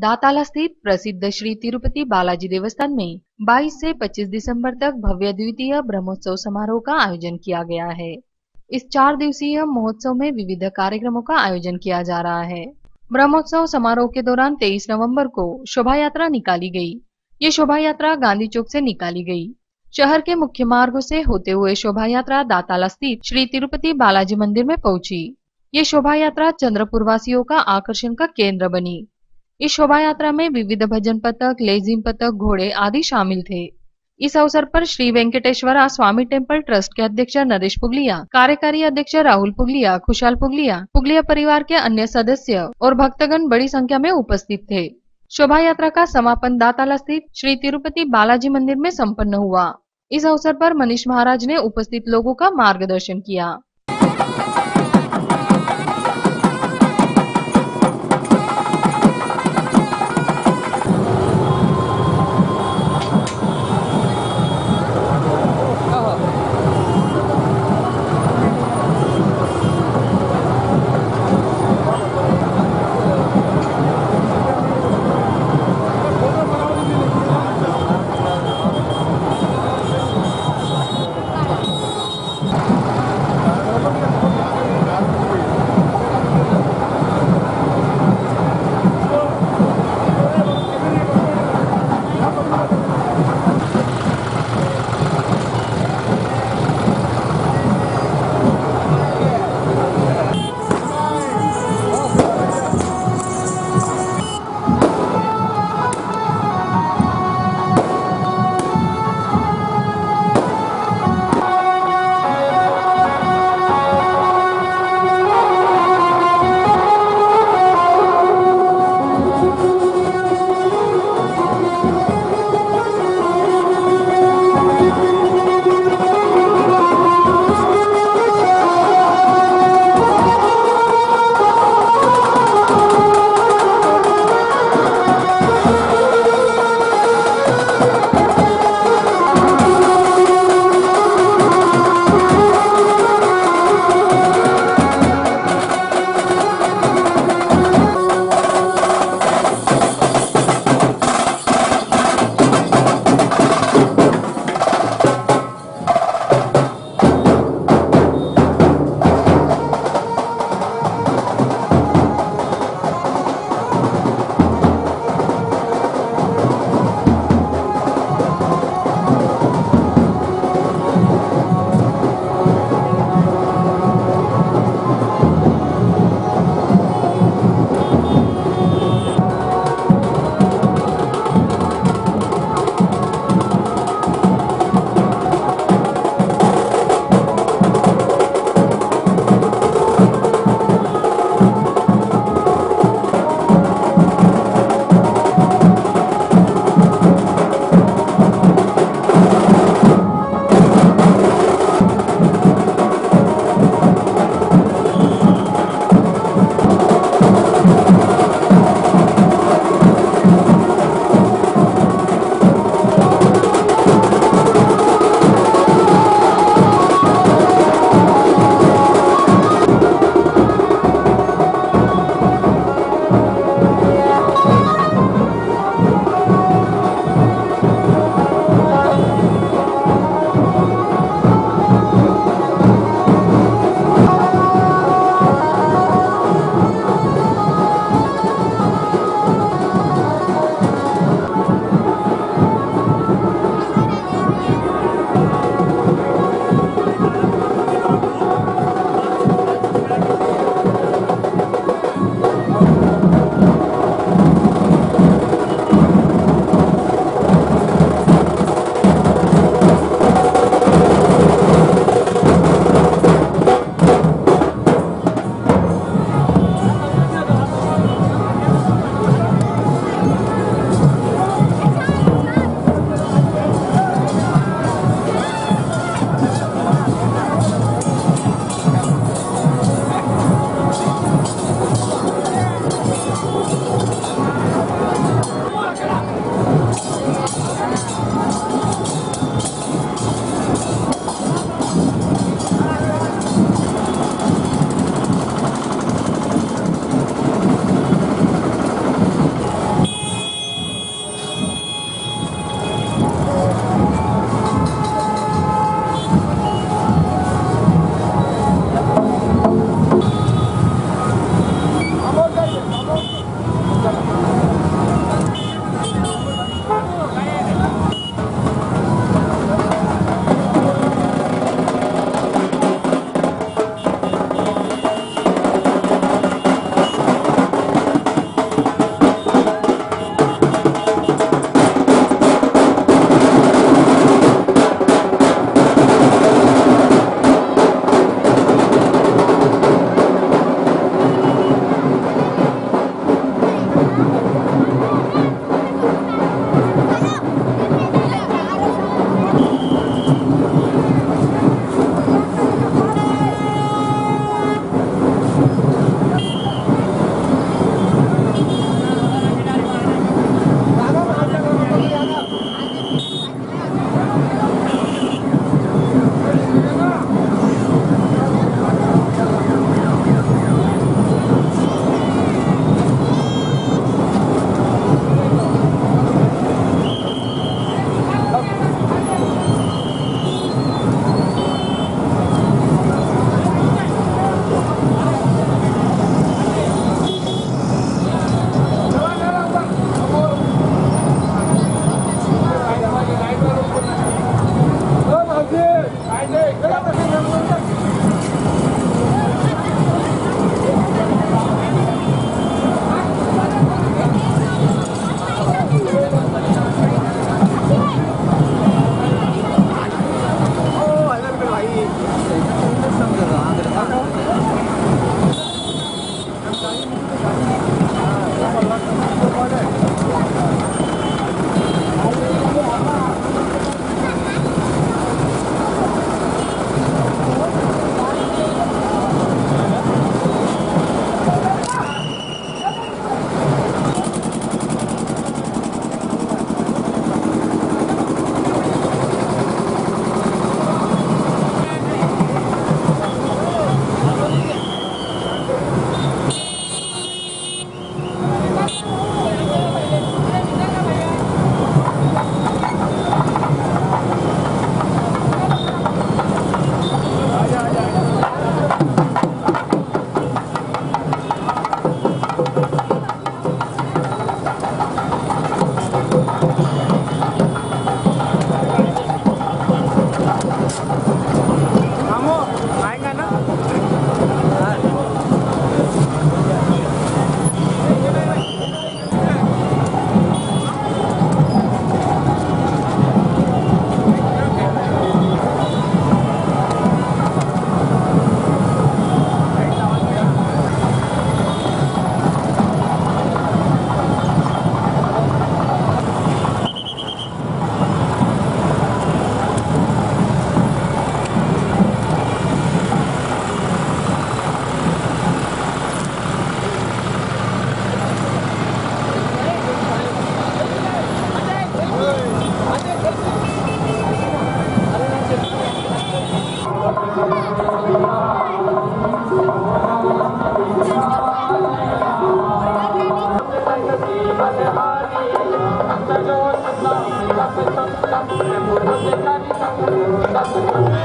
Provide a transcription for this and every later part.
दाताला स्थित प्रसिद्ध श्री तिरुपति बालाजी देवस्थान में 22 से 25 दिसंबर तक भव्य द्वितीय ब्रह्मोत्सव समारोह का आयोजन किया गया है। इस चार दिवसीय महोत्सव में विविध कार्यक्रमों का आयोजन किया जा रहा है। ब्रह्मोत्सव समारोह के दौरान 23 नवंबर को शोभा यात्रा निकाली गई। ये शोभा यात्रा गांधी चौक से निकाली गई। शहर के मुख्य मार्गों से होते हुए शोभा यात्रा दाताला स्थित श्री तिरुपति बालाजी मंदिर में पहुँची। ये शोभा यात्रा चंद्रपुर वासियों का आकर्षण का केंद्र बनी। इस शोभा यात्रा में विविध भजन पथक, लेजिम पथक, घोड़े आदि शामिल थे। इस अवसर पर श्री वेंकटेश्वरा स्वामी टेंपल ट्रस्ट के अध्यक्ष नरेश पुगलिया, कार्यकारी अध्यक्ष राहुल पुगलिया खुशहाल पुगलिया पुगलिया परिवार के अन्य सदस्य और भक्तगण बड़ी संख्या में उपस्थित थे। शोभा यात्रा का समापन दाताला स्थित श्री तिरुपति बालाजी मंदिर में संपन्न हुआ। इस अवसर पर मनीष महाराज ने उपस्थित लोगों का मार्गदर्शन किया।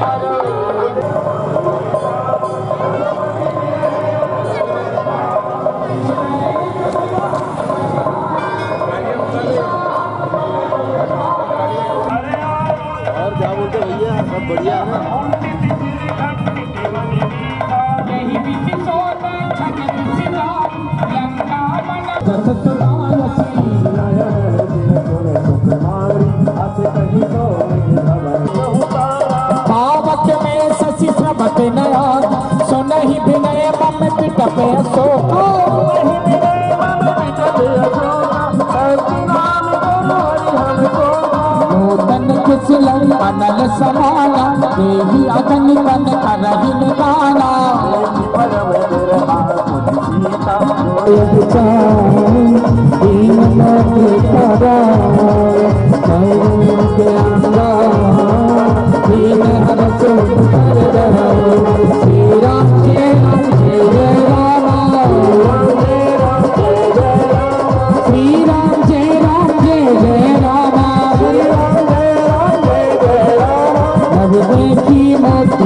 और देवी अगन कन करहिन गाना दीन मोति करा के अंगा दीन हर चोट कर Shri Ram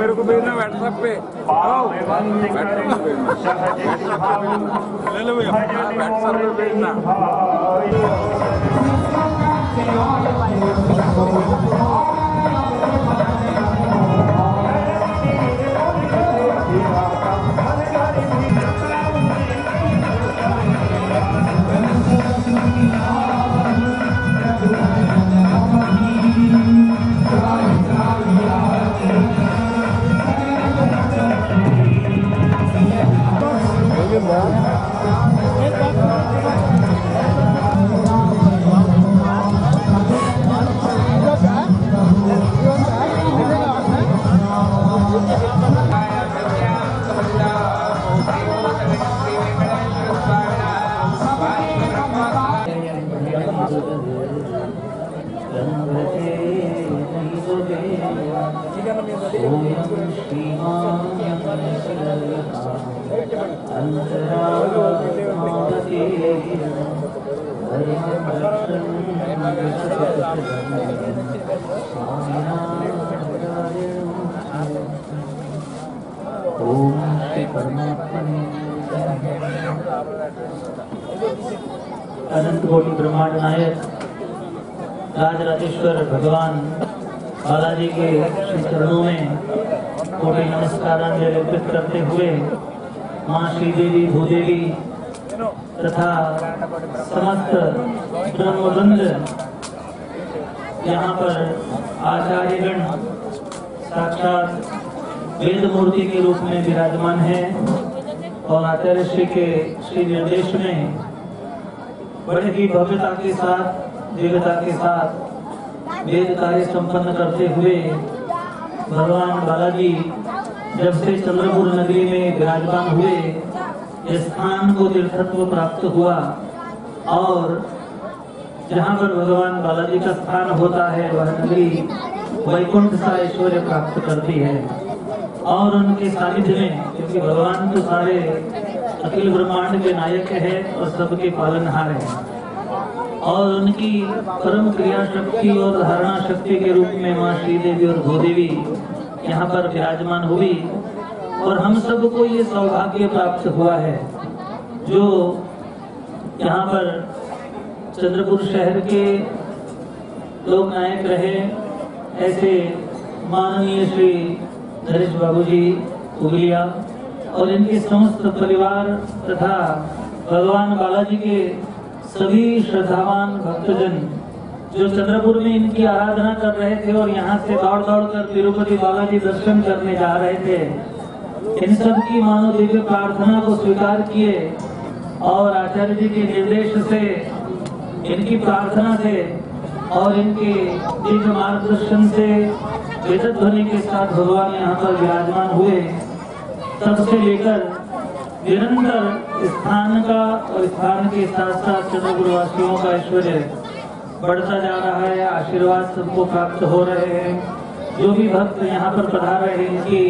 Truck को भेजना व्हाट्सएप पे। पे ले लो भैया। व्हाट्सएप पे भेजना। पे ओम श्री अनंत कोटि ब्रह्मांड नायक राज राजेश्वर भगवान बालाजी के श्री चरणों में कोटि नमस्कारांजलि अर्पित करते हुए माँ श्रीदेवी, भूदेवी तथा समस्त ब्रह्मवृंद यहाँ पर आचार्यगण साक्षात वेद मूर्ति के रूप में विराजमान है और आचार्य श्री के श्री निर्देश में बड़े ही भव्यता के साथ दीर्घता के साथ वेद कार्य संपन्न करते हुए भगवान बालाजी जब से चंद्रपुर नगरी में विराजमान हुए इस स्थान को तीर्थत्व प्राप्त हुआ और जहाँ पर भगवान बालाजी का स्थान होता है, वह नगरी वैकुंठ सा ऐश्वर्य प्राप्त करती है। और उनके सानिध्य में, क्योंकि भगवान तो सारे अखिल ब्रह्मांड के नायक है और सबके पालनहार है। और उनकी परम क्रिया शक्ति और धारणा शक्ति के रूप में माँ श्रीदेवी और भूदेवी यहाँ पर विराजमान हुई और हम सबको ये सौभाग्य प्राप्त हुआ है, जो यहाँ पर चंद्रपुर शहर के लोग नायक रहे, ऐसे माननीय श्री नरेश बाबू जी उगलिया और इनके समस्त परिवार तथा भगवान बालाजी के सभी श्रद्धावान भक्तजन जो चंद्रपुर में इनकी आराधना कर रहे थे और यहाँ से दौड़ दौड़ कर तिरुपति बालाजी दर्शन करने जा रहे थे, इन सब की मानव दिव्य प्रार्थना को स्वीकार किए और आचार्य जी के निर्देश से इनकी प्रार्थना से और इनके दिव्य मार्गदर्शन से वेद ध्वनि के साथ भगवान यहाँ पर विराजमान हुए। तब से लेकर निरंतर स्थान का और स्थान के साथ साथ चंद्रपुर वासियों का ऐश्वर्य बढ़ता जा रहा है। आशीर्वाद सबको प्राप्त हो रहे हैं। जो भी भक्त यहाँ पर पधार रहे हैं, इनकी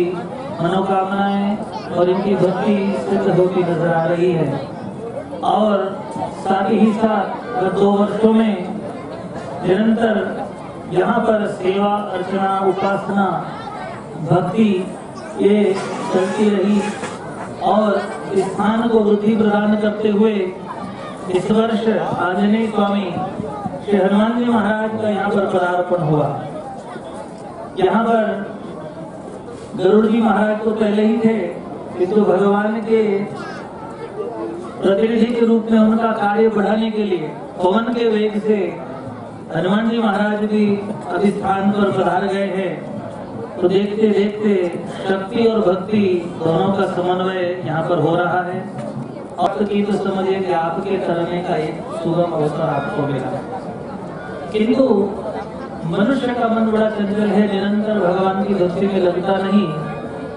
मनोकामनाएँ और इनकी भक्ति सिद्ध होती नज़र आ रही है। और साथ ही साथ दो वर्षों में निरंतर यहाँ पर सेवा, अर्चना, उपासना, भक्ति, ये चलती रही और स्थान को वृद्धि प्रदान करते हुए इस वर्ष आंजनेय स्वामी श्री हनुमान जी महाराज का यहाँ पर पदार्पण हुआ। यहाँ पर गरुड़ जी महाराज तो पहले ही थे, किंतु भगवान के प्रतिनिधि के रूप में उनका कार्य बढ़ाने के लिए, पवन के वेग से हनुमान जी महाराज भी स्थान पर पधार गए हैं। तो देखते देखते शक्ति और भक्ति दोनों का समन्वय यहाँ पर हो रहा है। और की तो समझिए कि आपके करने का एक सुगम अवसर आपको मिला। किंतु मनुष्य का मन बड़ा चंचल है, निरंतर भगवान की भक्ति में लगता नहीं।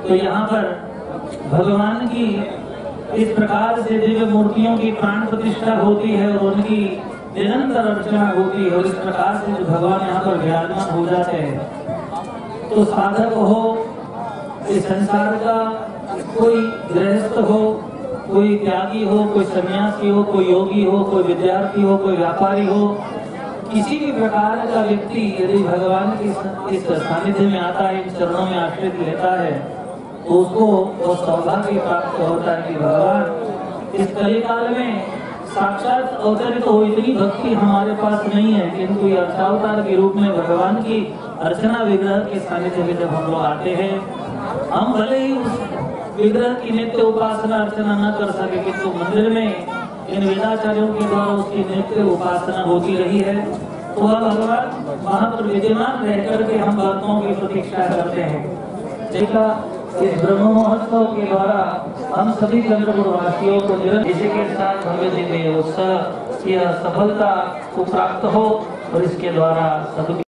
तो यहाँ पर भगवान की इस प्रकार से दिव्य मूर्तियों की प्राण प्रतिष्ठा होती है और उनकी निरंतर अर्चना होती है इस प्रकार से जो भगवान यहाँ पर विराजमान हो जाते हैं। तो साधक हो, इस संसार का कोई गृहस्थ हो, कोई त्यागी हो, कोई सन्यासी हो, कोई योगी हो, कोई विद्यार्थी हो, कोई व्यापारी हो, किसी भी प्रकार का व्यक्ति यदि भगवान की इस सानिध्य में आता है, इन चरणों में आश्रित लेता है तो उसको वो सौभाग्य प्राप्त होता है कि भगवान इस कलिकाल में साक्षात अवतरित हो इतनी भक्ति हमारे पास नहीं है, किंतु अवतार के रूप में भगवान की अर्चना विग्रह के सानिध्य में जब हम लोग आते हैं, हम भले ही उस विग्रह की नित्य उपासना अर्चना न कर सके, किंतु मंदिर में इन वेदाचार्यों के द्वारा उसकी नित्य उपासना होती रही है तो वह भगवान वहाँ पर विद्यमान रह करके हम भक्तों की प्रतीक्षा करते हैं। इस ब्रह्म महोत्सव के द्वारा हम सभी चंद्रपुर वासियों को इसी के साथ भव्य दिव्य उत्सव की सफलता को प्राप्त हो और इसके द्वारा सब